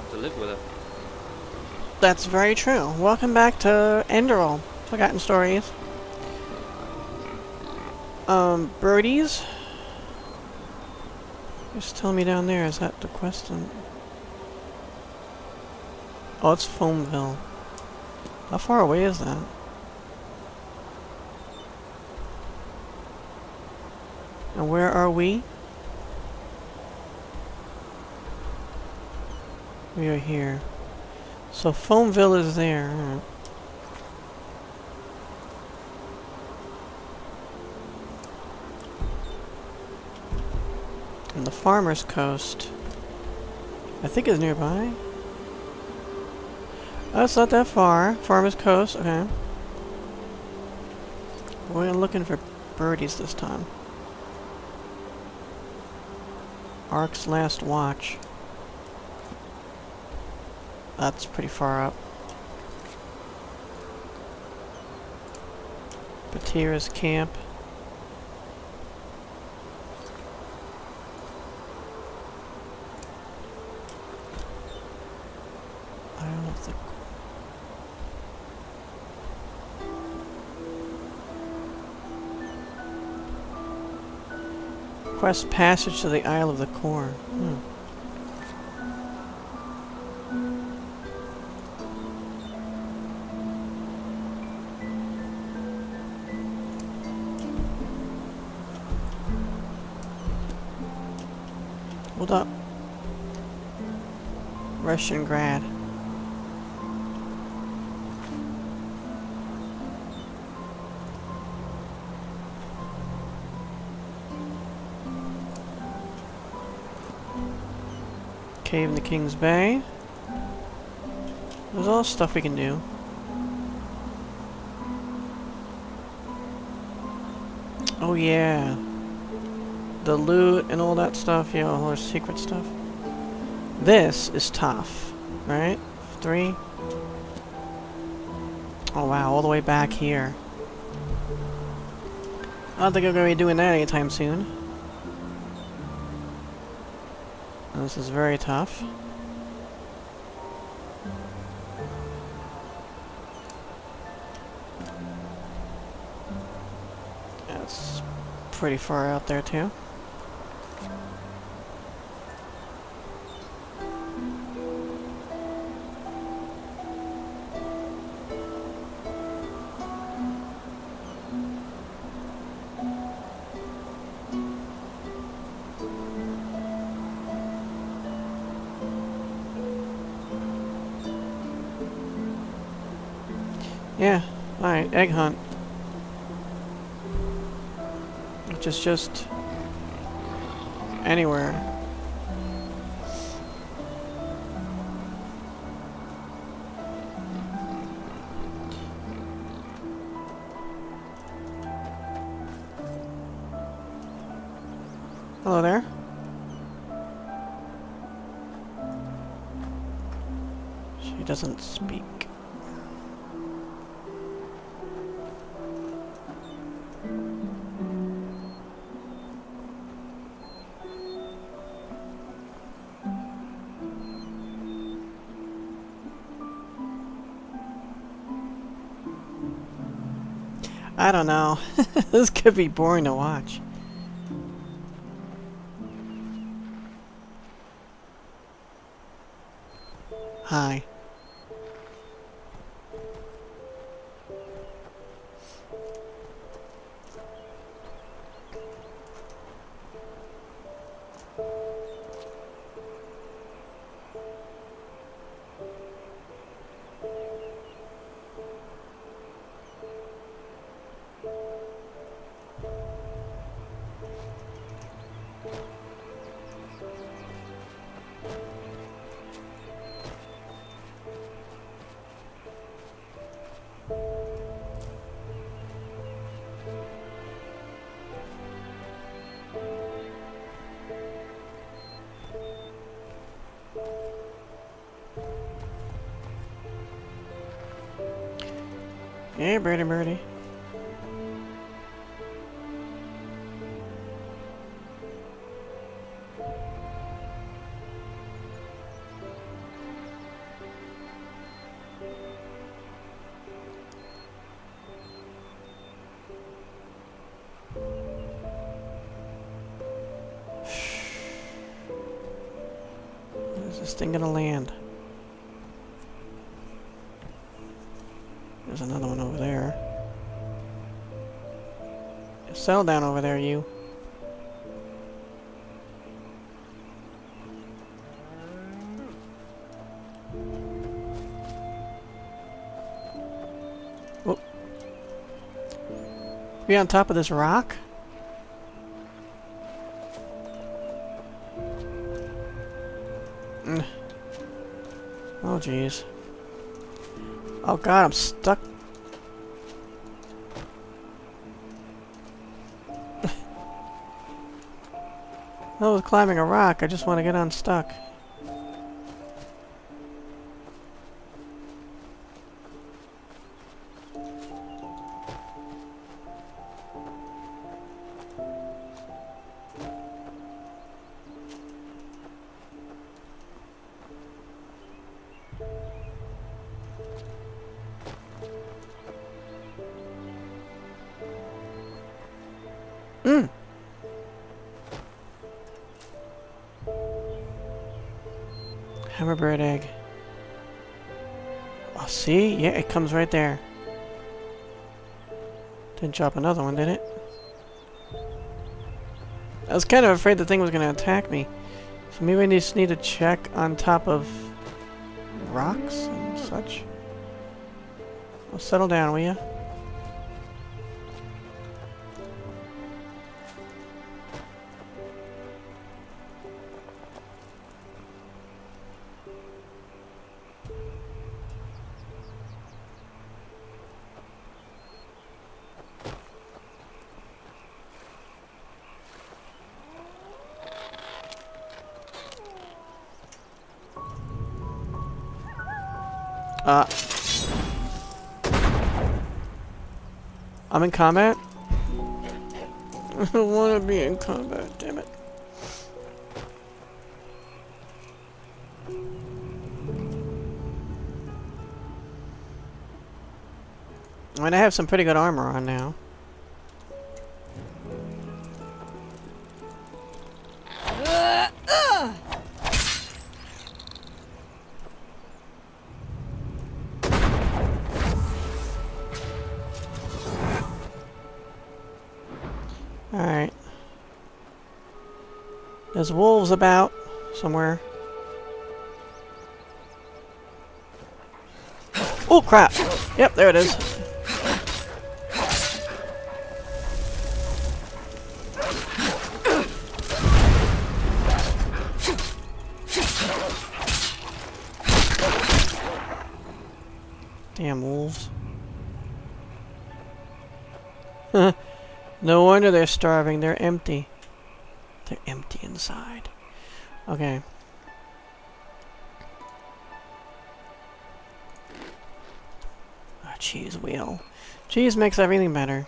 have to live with it. That's very true. Welcome back to Enderal, Forgotten Stories. Um, birdies? Just tell me down there, is that the question? Oh, it's Foamville. How far away is that? And where are we? We are here. So Foamville is there. And the Farmer's Coast, I think is nearby. Oh, it's not that far. Farmer's Coast, okay. We're looking for birdies this time. Ark's Last Watch. That's pretty far up. Batira's Camp. Isle of the Quest passage to the Isle of the Corn. Hmm. Russian grad. Cave in the King's Bay. There's all stuff we can do. Oh yeah. The loot and all that stuff, yeah, all our secret stuff. This is tough, right? Three. Oh wow, all the way back here. I don't think I'm gonna be doing that anytime soon. This is very tough. That's pretty far out there too. Egg hunt. Which is just anywhere. Hello there. She doesn't speak. I don't know. this could be boring to watch. Hey, birdie birdie. Settle down over there, you. Whoop. Be on top of this rock? Mm. Oh, jeez. Oh god, I'm stuck. I was climbing a rock, I just want to get unstuck. Hammerbird egg. Oh, see? Yeah, it comes right there. Didn't drop another one, did it? I was kind of afraid the thing was going to attack me. So maybe I just need to check on top of rocks and such. Well, settle down, will you? I'm in combat? I don't want to be in combat, damn it. I mean, I have some pretty good armor on now. There's wolves about somewhere. Oh crap! Yep, there it is. Damn wolves. no wonder they're starving. They're empty. They're empty inside. Okay. Ah, cheese wheel. Cheese makes everything better.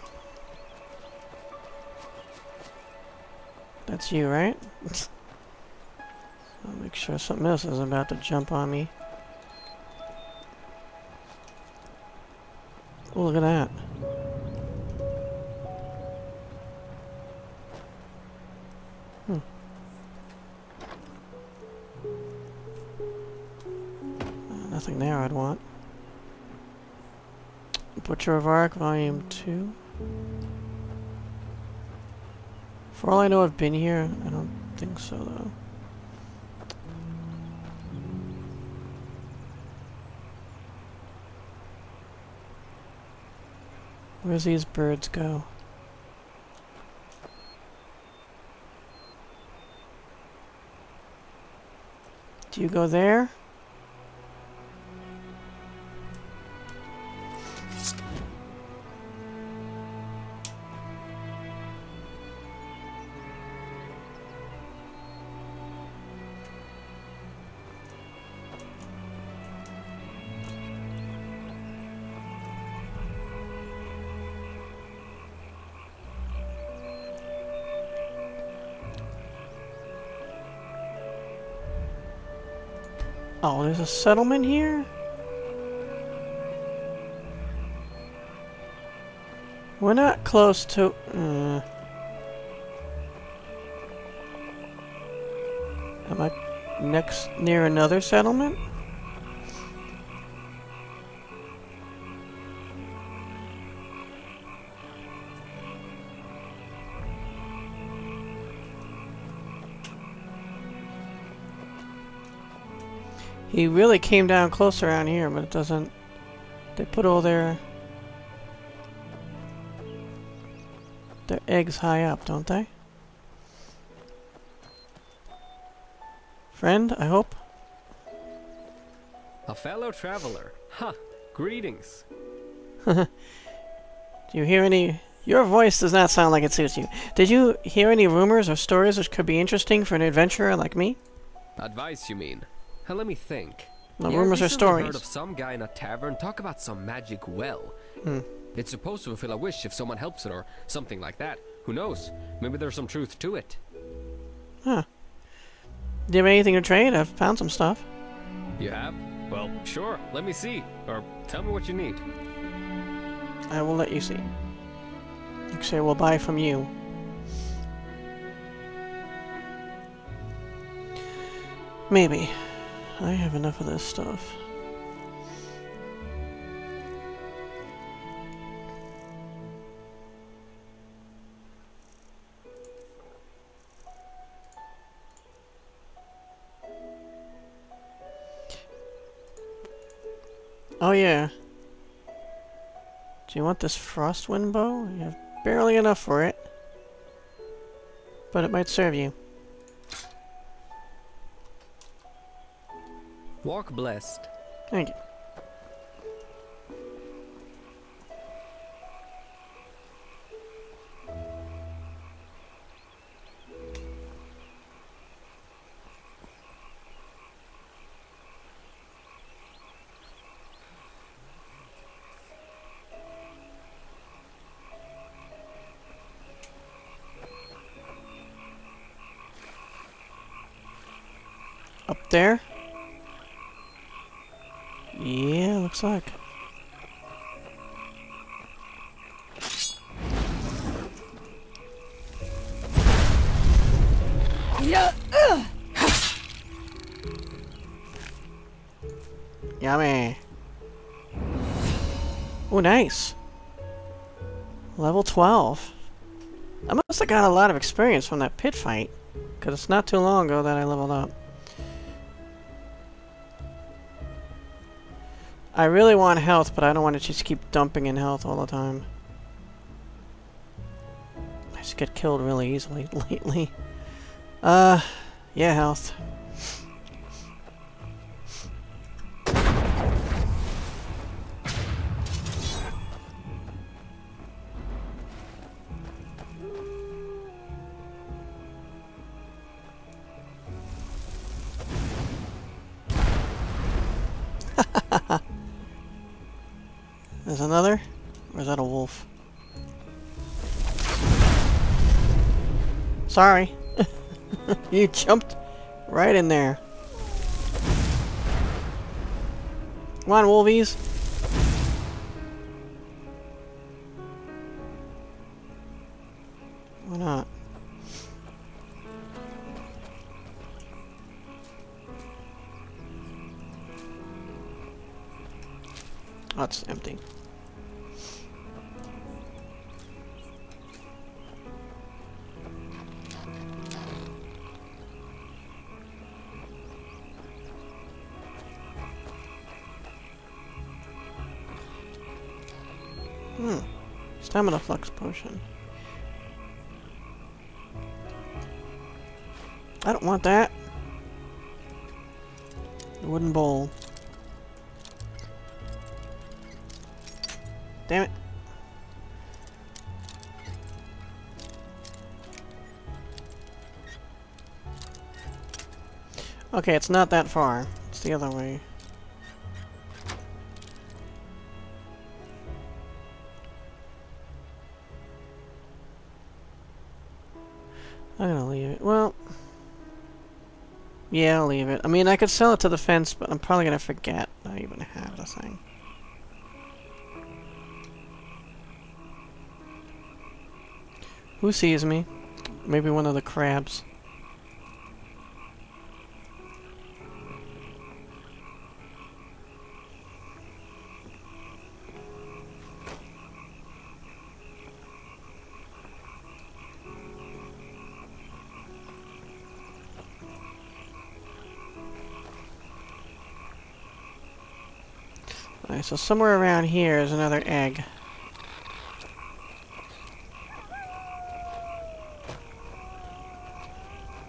That's you, right? I'll make sure something else is about to jump on me. Oh, look at that. Hmm. Nothing there I'd want. Butcher of Ark, Volume hmm. 2. For all I know, I've been here. I don't think so, though. Where's these birds go? Do you go there? Oh, there's a settlement here? We're not close to... Uh, am I next near another settlement? He really came down close around here, but it doesn't... They put all their... Their eggs high up, don't they? Friend, I hope? A fellow traveler. Ha! Greetings. Do you hear any... Your voice does not sound like it suits you. Did you hear any rumors or stories which could be interesting for an adventurer like me? Advice, you mean? Now let me think. No Yeah, rumors or recently stories. heard of some guy in a tavern talk about some magic well. Hmm. It's supposed to fulfill a wish if someone helps it or something like that. Who knows? Maybe there's some truth to it. Huh. Do you have anything to trade? I've found some stuff. You have? Well, sure. Let me see. Or tell me what you need. I will let you see. Actually, I will buy from you. Maybe. I have enough of this stuff. Oh yeah. Do you want this Frostwind bow? You have barely enough for it. But it might serve you. Walk blessed. Thank you. Up there? Yeah, looks like. Yummy. Oh, nice. Level 12. I must have got a lot of experience from that pit fight. Because it's not too long ago that I leveled up. I really want health, but I don't want to just keep dumping in health all the time. I just get killed really easily lately. Uh, yeah, health. There's another? Or is that a wolf? Sorry. you jumped right in there. Come on, wolvies. Hmm. Stamina flux potion. I don't want that. Wooden bowl. Damn it. Okay, it's not that far. It's the other way. Yeah, I'll leave it. I mean, I could sell it to the fence, but I'm probably gonna forget I even have the thing. Who sees me? Maybe one of the crabs. Alright, so somewhere around here is another egg.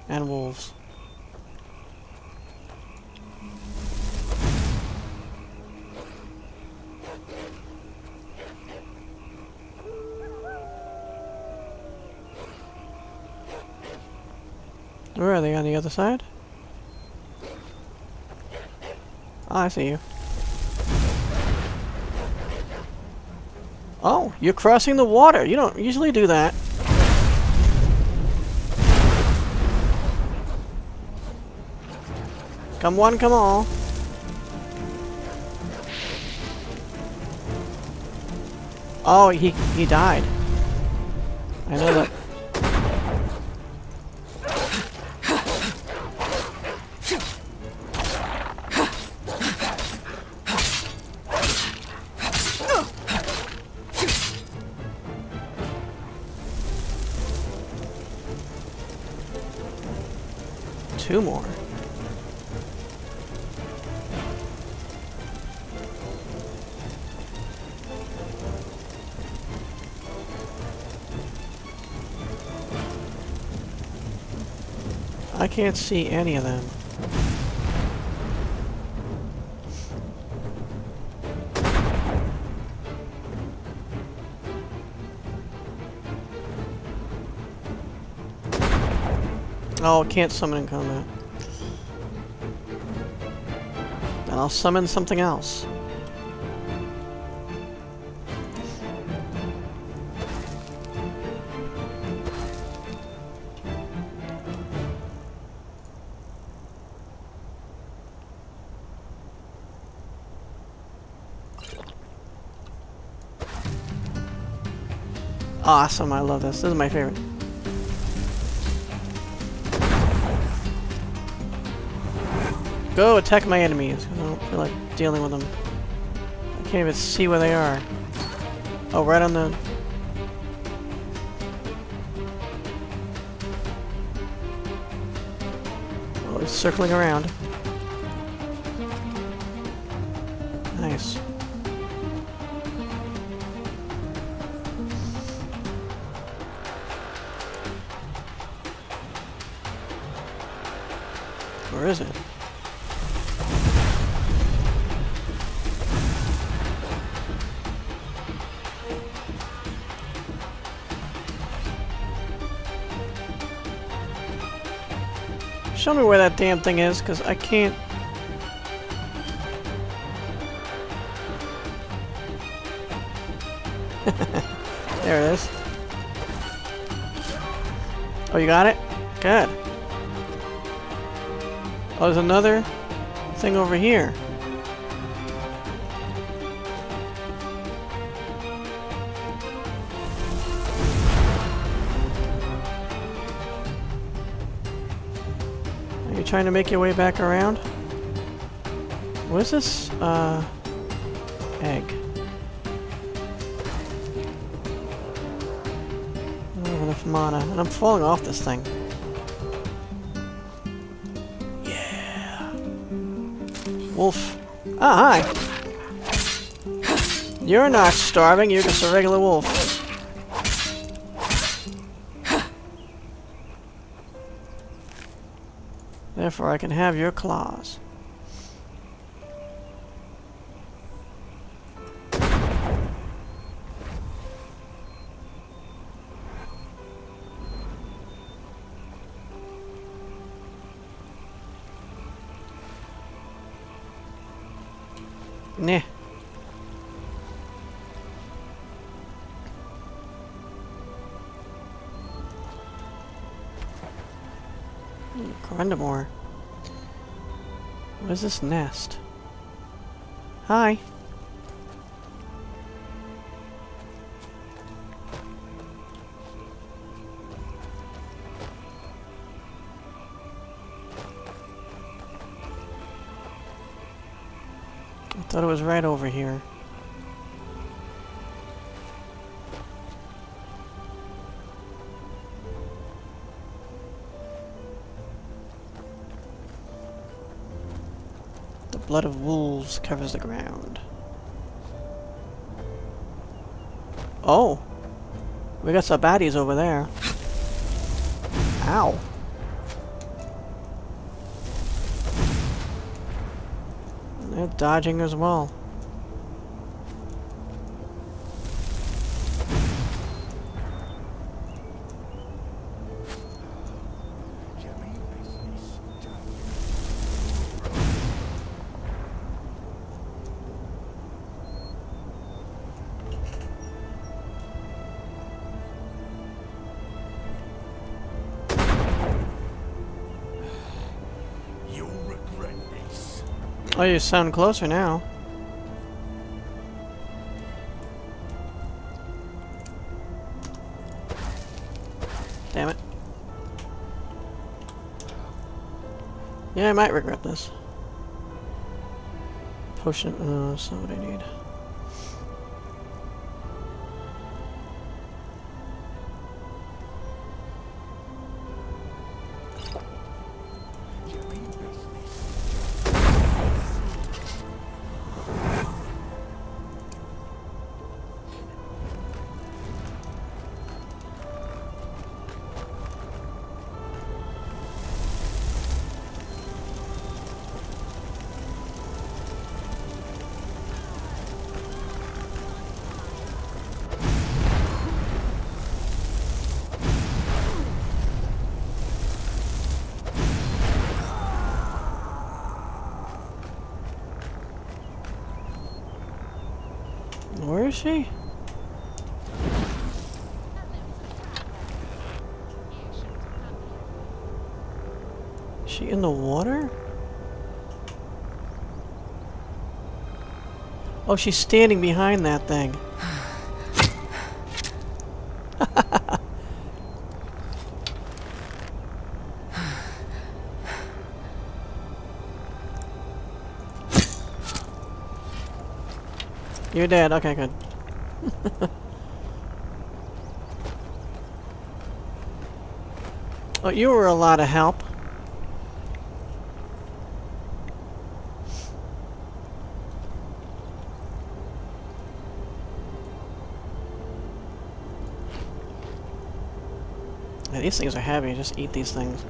And wolves. Where are they? On the other side? Oh, I see you. Oh, you're crossing the water. You don't usually do that. Come one, come all. Oh, he he died. I know that. Two more. I can't see any of them. Oh, can't summon in combat. Then I'll summon something else. Awesome, I love this. This is my favorite. Go attack my enemies. I don't feel like dealing with them. I can't even see where they are. Oh, right on the... Oh, he's circling around. Damn thing is, because I can't... there it is. Oh, you got it? Good. Oh, there's another thing over here. Trying to make your way back around? What is this? Uh, egg. I don't have enough mana, and I'm falling off this thing. Yeah. Wolf. Ah, hi. You're not starving, you're just a regular wolf. Therefore, I can have your claws. Nah. Corundum ore. What is this nest? Hi. I thought it was right over here. Blood of wolves covers the ground. Oh! We got some baddies over there. Ow. They're dodging as well. Oh, you sound closer now. Damn it. Yeah, I might regret this. Potion, uh, that's not what I need. She? Is she in the water? Oh, she's standing behind that thing. You're dead. Okay, good. Oh, you were a lot of help. These things are heavy. Just eat these things.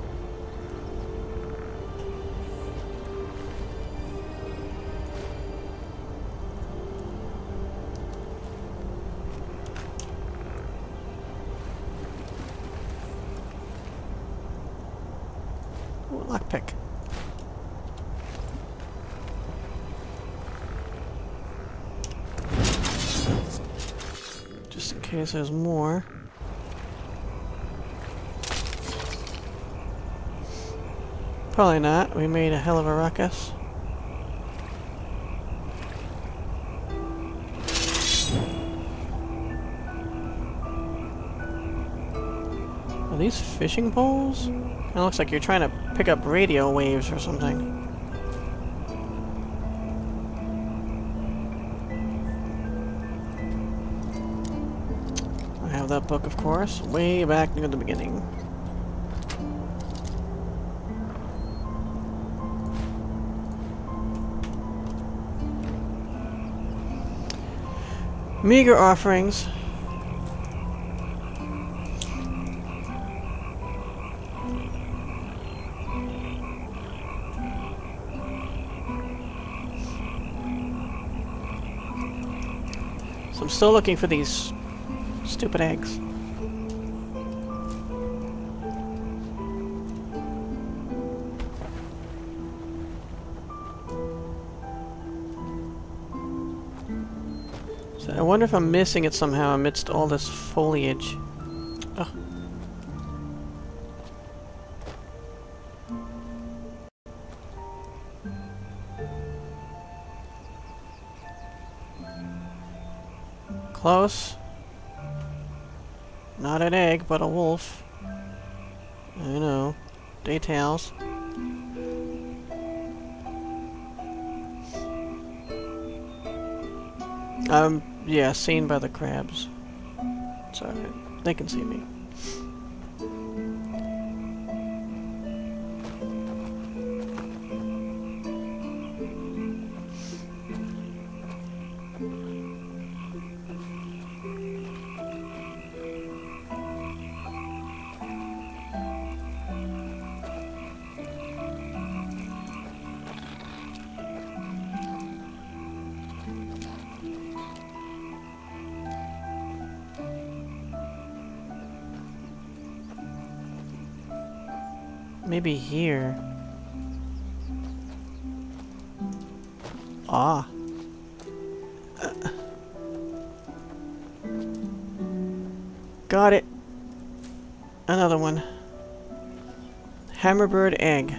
Case there's more. Probably not. We made a hell of a ruckus. Are these fishing poles? It looks like you're trying to pick up radio waves or something. Book, of course, way back near the beginning. Meager offerings. So I'm still looking for these stupid eggs. So I wonder if I'm missing it somehow amidst all this foliage. Close. Not an egg, but a wolf. I know. Details. Um, yeah, seen by the crabs. Alright. They can see me. Hammerbird egg.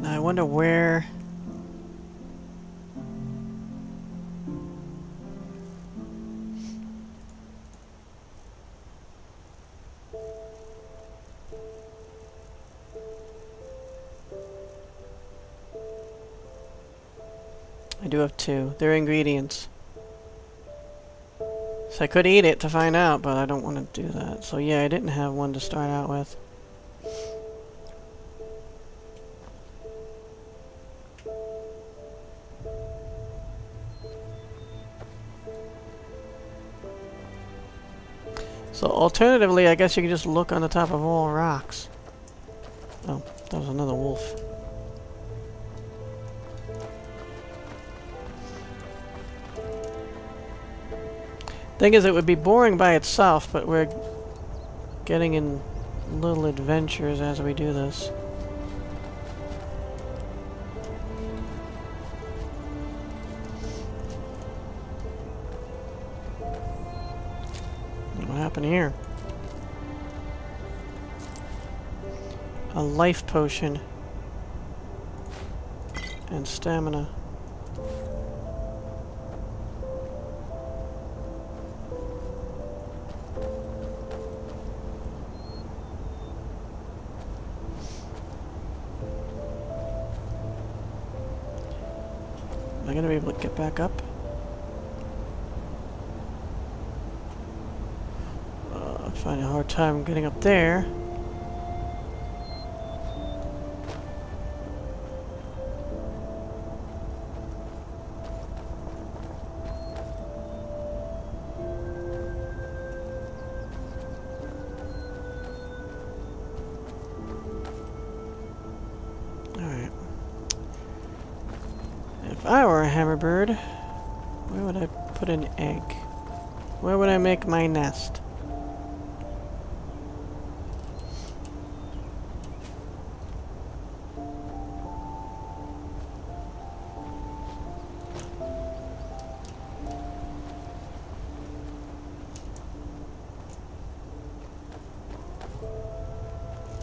Now I wonder where... I do have two. They're ingredients. So I could eat it to find out, but I don't want to do that. So yeah, I didn't have one to start out with. So alternatively, I guess you could just look on the top of all rocks. Oh, that was another wolf. Thing is, it would be boring by itself, but we're getting in little adventures as we do this. What happened here? A life potion. And stamina. Get back up? Uh, I'm finding a hard time getting up there. Hammerbird, where would I put an egg? Where would I make my nest?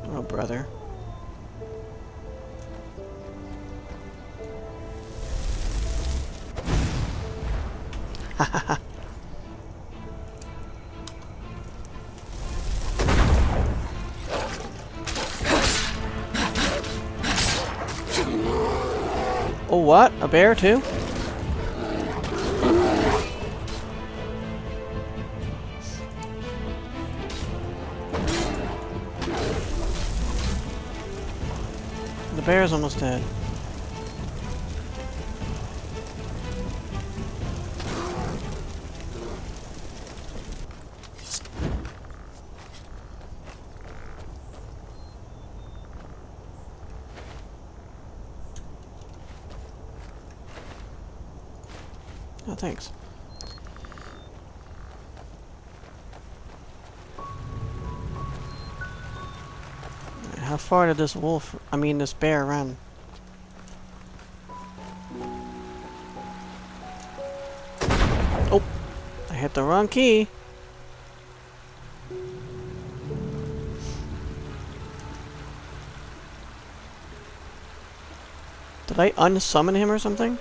Oh, brother. What? A bear, too? The bear's almost dead. Thanks. How far did this wolf, I mean this bear run? Oh, I hit the wrong key. Did I unsummon him or something?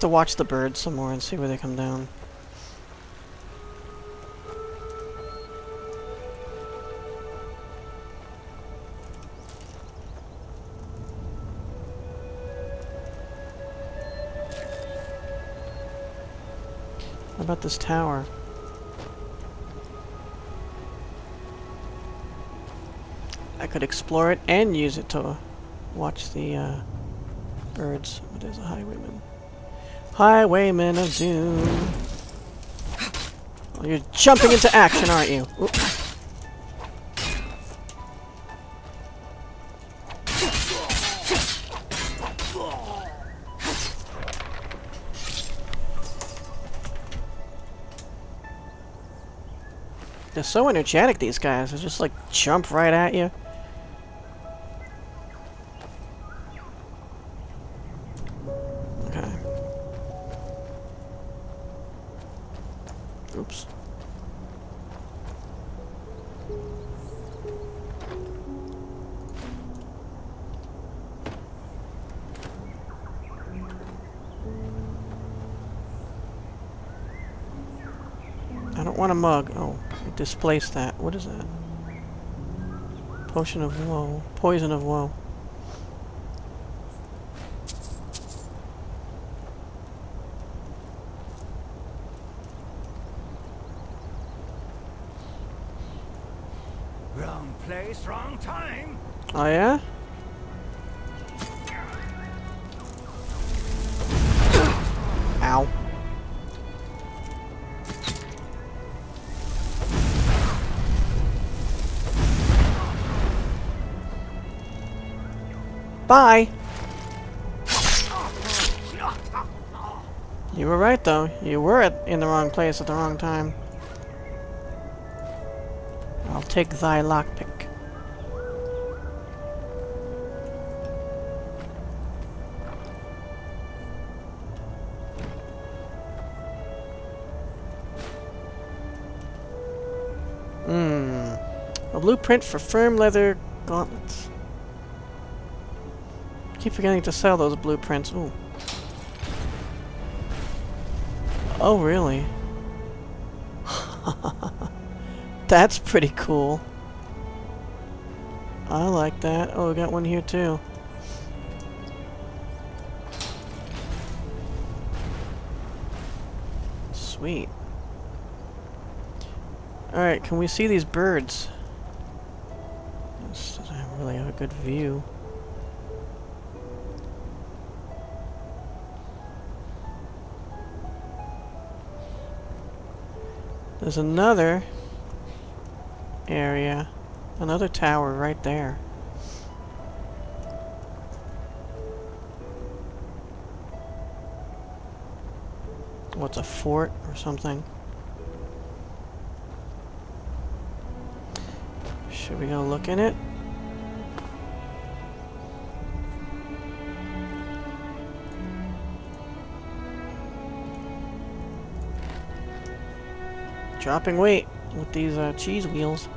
Have to watch the birds some more and see where they come down. What about this tower? I could explore it and use it to watch the uh, birds. There's a highwayman. Highwayman of Doom. Well, you're jumping into action, aren't you? Oop. They're so energetic, these guys. They just, like, jump right at you. Mug. Oh, I displaced that. What is that? Potion of woe. Poison of woe. Wrong place, wrong time. Oh yeah? Bye. You were right though. You were in the wrong place at the wrong time. I'll take thy lockpick. Hmm. A blueprint for firm leather gauntlets. Keep forgetting to sell those blueprints. Ooh. Oh, really? That's pretty cool. I like that. Oh, we got one here too. Sweet. Alright, can we see these birds? Doesn't really have a good view. There's another area, another tower right there. What's a fort or something? Should we go look in it? Dropping weight with these uh, cheese wheels.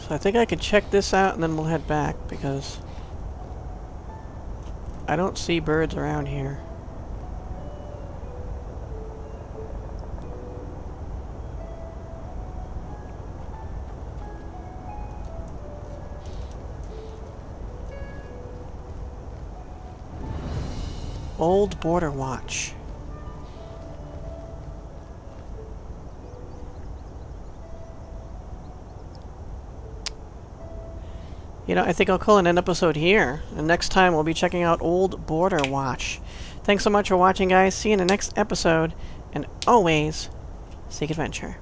So I think I could check this out and then we'll head back because I don't see birds around here. Old Border Watch. You know, I think I'll call it an episode here. And next time we'll be checking out Old Border Watch. Thanks so much for watching, guys. See you in the next episode. And always, seek adventure.